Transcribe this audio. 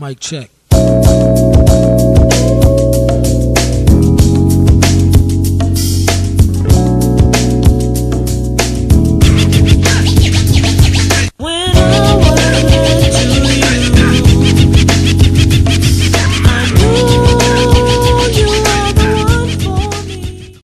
Mic check.